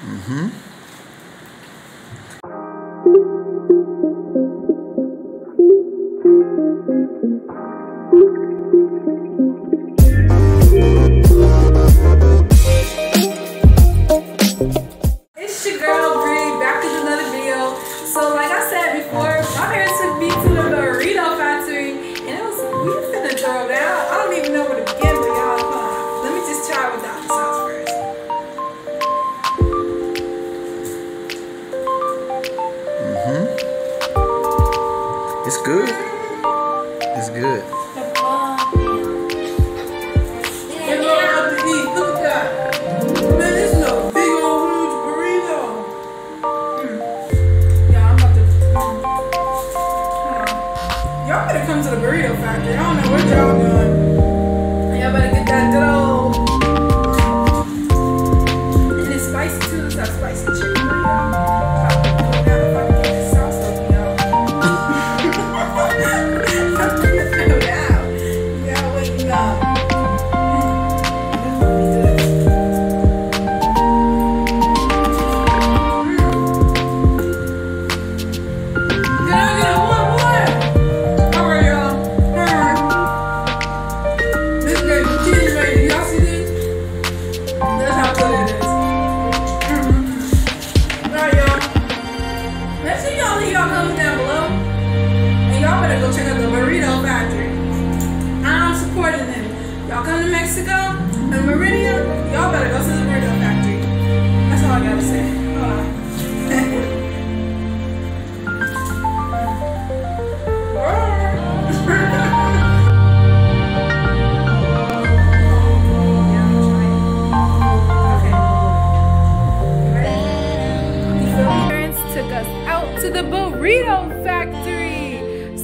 Mm-hmm. To. good. It's good. Y'all better come to the burrito factory. I don't know what y'all.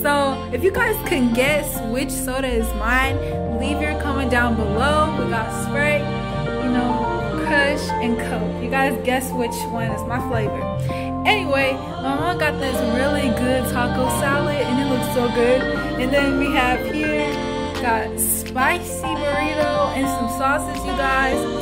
So if you guys can guess which soda is mine, leave your comment down below. We got Sprite, you know, Crush, and Coke. You guys guess which one is my flavor. Anyway, my mom got this really good taco salad and it looks so good. And then we have here got spicy burrito and some sauces, you guys,